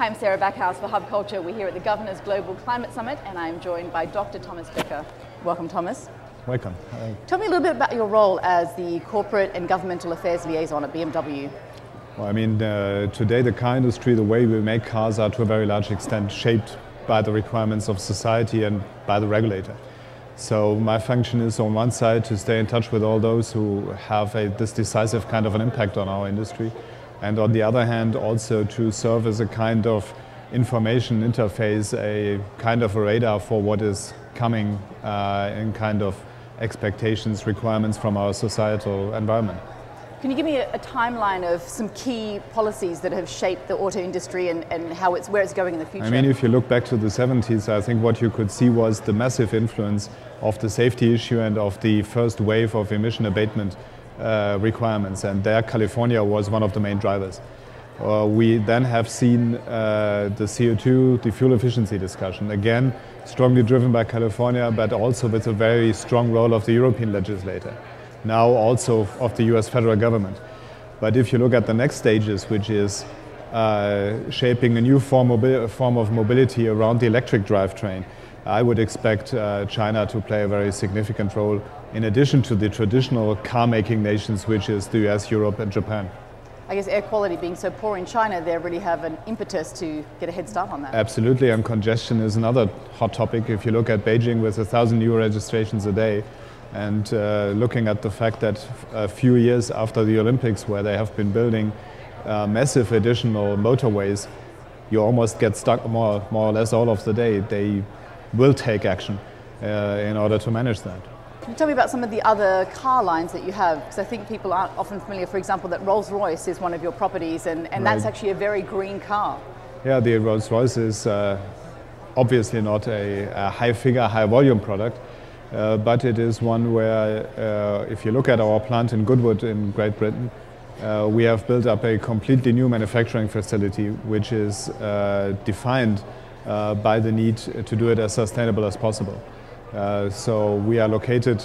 Hi, I'm Sarah Backhouse for Hub Culture. We're here at the Governor's Global Climate Summit and I'm joined by Dr. Thomas Becker. Welcome, Thomas. Welcome. Hi. Tell me a little bit about your role as the Corporate and Governmental Affairs Liaison at BMW. Well, I mean, uh, today the car industry, the way we make cars are to a very large extent shaped by the requirements of society and by the regulator. So my function is on one side to stay in touch with all those who have a, this decisive kind of an impact on our industry, and on the other hand also to serve as a kind of information interface, a kind of a radar for what is coming uh, in kind of expectations, requirements from our societal environment. Can you give me a, a, timeline of some key policies that have shaped the auto industry and, and how it's, where it's going in the future? I mean, if you look back to the 70s, I think what you could see was the massive influence of the safety issue and of the first wave of emission abatement uh, requirements. And there, California was one of the main drivers. Uh, we then have seen uh, the CO2, the fuel efficiency discussion. Again, strongly driven by California, but also with a very strong role of the European legislator now also of the US federal government. But if you look at the next stages, which is uh, shaping a new form, form, of mobility around the electric drivetrain, I would expect uh, China to play a very significant role in addition to the traditional car making nations, which is the US, Europe, and Japan. I guess air quality being so poor in China, they really have an impetus to get a head start on that. Absolutely, and congestion is another hot topic. If you look at Beijing with a thousand new registrations a day, and uh, looking at the fact that a few years after the Olympics, where they have been building uh, massive additional motorways, you almost get stuck more, more or less all of the day. They will take action uh, in order to manage that. Can you tell me about some of the other car lines that you have? Because I think people aren't often familiar, for example, that Rolls Royce is one of your properties, and, and right. that's actually a very green car. Yeah, the Rolls Royce is uh, obviously not a, a high figure, high volume product uh, but it is one where, uh, if you look at our plant in Goodwood in Great Britain, uh, we have built up a completely new manufacturing facility which is uh, defined uh, by the need to do it as sustainable as possible. Uh, so we are located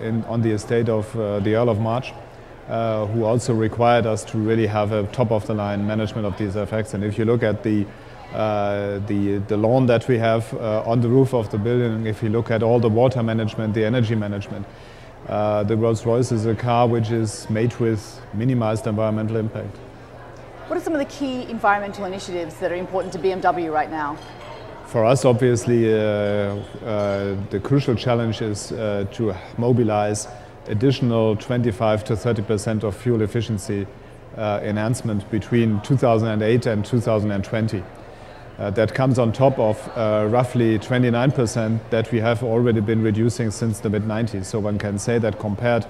in, on the estate of the Earl of March, who also required us to really have a top of the line management of these effects. And if you look at the uh, the, the lawn that we have uh, on the roof of the building, if you look at all the water management, the energy management, uh, the Rolls Royce is a car which is made with minimized environmental impact. What are some of the key environmental initiatives that are important to BMW right now? For us, obviously, uh, uh, the crucial challenge is uh, to mobilize additional 25 to 30 percent of fuel efficiency enhancement between 2008 and 2020. Uh, that comes on top of uh, roughly 29% that we have already been reducing since the mid 90s. So one can say that compared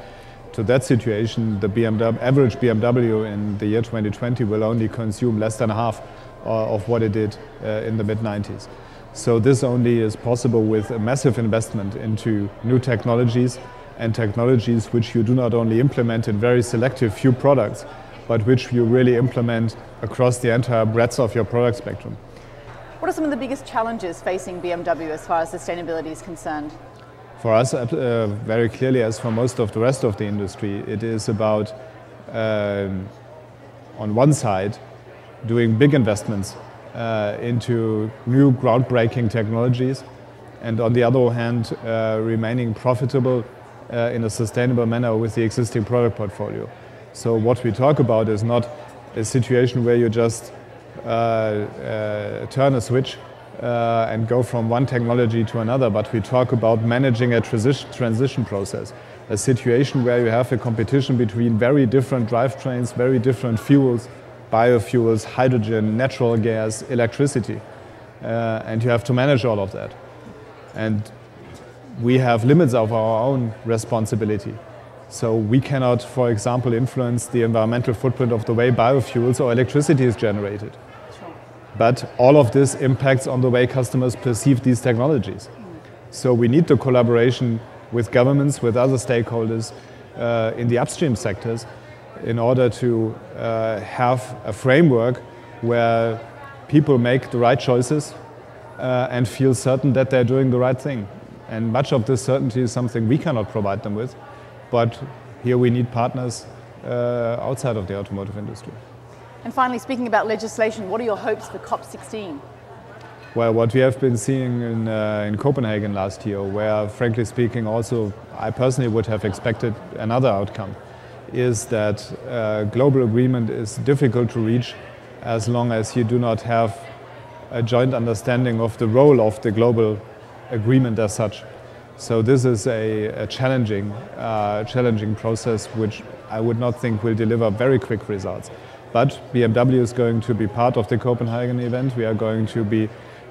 to that situation, the BMW, average BMW in the year 2020 will only consume less than half uh, of what it did uh, in the mid 90s. So this only is possible with a massive investment into new technologies and technologies which you do not only implement in very selective few products, but which you really implement across the entire breadth of your product spectrum. What are some of the biggest challenges facing BMW as far as sustainability is concerned? For us, uh, very clearly, as for most of the rest of the industry, it is about, um, on one side, doing big investments uh, into new groundbreaking technologies, and on the other hand, uh, remaining profitable uh, in a sustainable manner with the existing product portfolio. So what we talk about is not a situation where you just uh, uh, turn a switch uh, and go from one technology to another, but we talk about managing a transition, transition process, a situation where you have a competition between very different drivetrains, very different fuels, biofuels, hydrogen, natural gas, electricity, uh, and you have to manage all of that. And we have limits of our own responsibility. So we cannot, for example, influence the environmental footprint of the way biofuels or electricity is generated. But all of this impacts on the way customers perceive these technologies. So we need the collaboration with governments, with other stakeholders uh, in the upstream sectors in order to uh, have a framework where people make the right choices uh, and feel certain that they're doing the right thing. And much of this certainty is something we cannot provide them with, but here we need partners uh, outside of the automotive industry. And finally, speaking about legislation, what are your hopes for COP16? Well, what we have been seeing in, uh, in Copenhagen last year, where frankly speaking, also I personally would have expected another outcome, is that uh, global agreement is difficult to reach as long as you do not have a joint understanding of the role of the global agreement as such. So this is a, a challenging, uh, challenging process, which I would not think will deliver very quick results. But BMW is going to be part of the Copenhagen event. We are going to be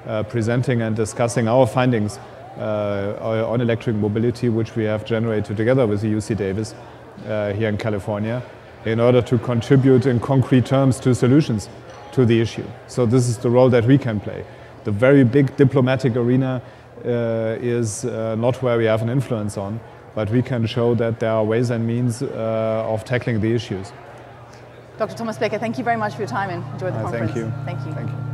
uh, presenting and discussing our findings uh, on electric mobility, which we have generated together with UC Davis uh, here in California, in order to contribute in concrete terms to solutions to the issue. So this is the role that we can play. The very big diplomatic arena uh, is uh, not where we have an influence on, but we can show that there are ways and means uh, of tackling the issues. Dr. Thomas Becker, thank you very much for your time and enjoy the uh, conference. Thank you. Thank you. Thank you.